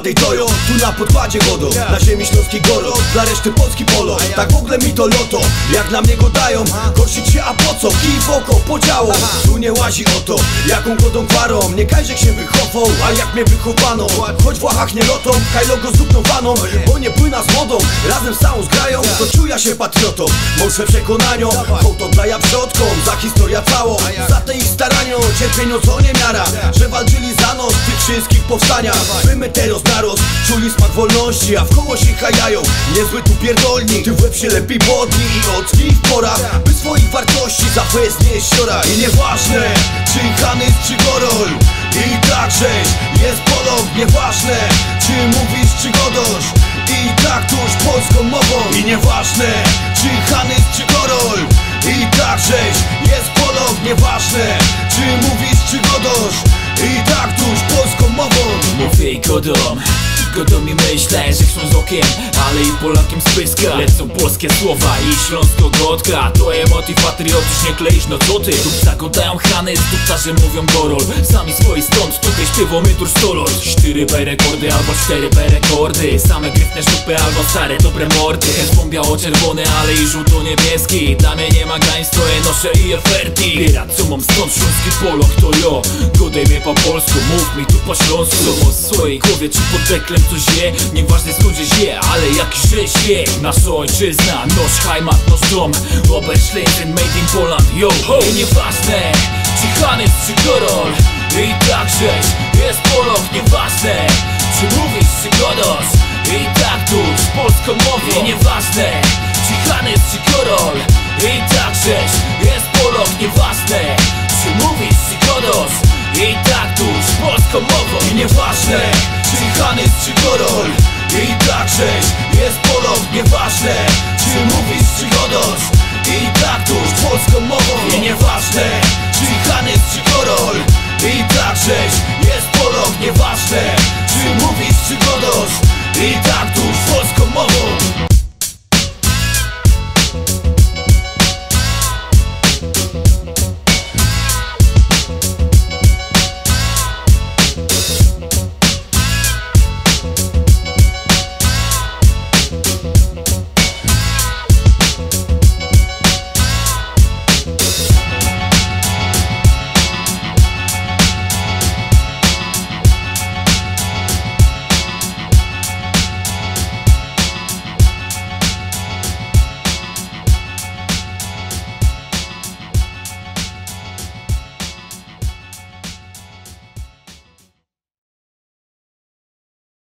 Toyo, tu na podkładzie godo Na ziemi śląskiej goro, dla reszty Polski polo Tak w ogóle mi to loto, jak dla mnie go dają. Korszyć się a po co, kij w oko, podziało Tu nie łazi o to, jaką godą gwarą Nie Kajrzek się wychował, a jak mnie wychowano. Choć w Łachach nie lotą, Kajlo go zdupnowaną Bo nie płyna z wodą, razem z całą zgrają To się patriotą, mąższe przekonaniom Hołd oddaja przodkom, za historia całą Za te ich starania, cierpieniu co nie miara Że walczyli za nos tych wszystkich powstaniach My teraz narost, czuli smak wolności A w koło się hajają, niezły tu pierdolnik Ty w łeb się lepiej podnij i ocknij w porach By swoich wartości za nie siora I nieważne, czy Hanys czy Gorol I tak rzeź, jest polog, nieważne Czy mówisz czy godosz. I tak tuż polską mową. I nieważne, czy Hanys czy Gorol I tak rzeź, jest polog, nieważne Czy mówisz czy godosz. I tak tuż polską mową. Mówię i godom Godom i myślę, że chcą z okiem Ale i Polakiem spyska Lecą polskie słowa i śląsko godka To emot i patriotycznie kleisz, no co ty? Dupca godają chany, z duptarzy mówią gorol. Sami swoi stąd, tutaj śpiewamy tur stolot 4 B rekordy albo 4 B rekordy. Same gryfne szupy albo stare dobre mordy. Herbą biało-czerwony, ale i żółto-niebieski. Dla mnie nie ma grańc, to je noszę i oferti Biera co mam stąd, śląski polok to jo. Godaj mnie po polsku, mów mi tu po śląsku. W swojej głowie, czy pod deklem coś je Nieważne skąd je, ale jakiś rzeź je. Nasza ojczyzna, nasz heimat, nasz dom. Oberschlesien, made in Poland, yo ho. Nieważne, czy Hanys, czy Gorol. I tak rzeź, jest Polok, nieważne. Czy mówisz, czy godos I tak tu, z polską mową nieważne, czy Hanys, czy Gorol. I tak rzeź, jest Polok, nieważne. Czy mówisz, czy godos I tak mową I nieważne, czy Hanys czy Gorol I tak rzeź, jest polog, nieważne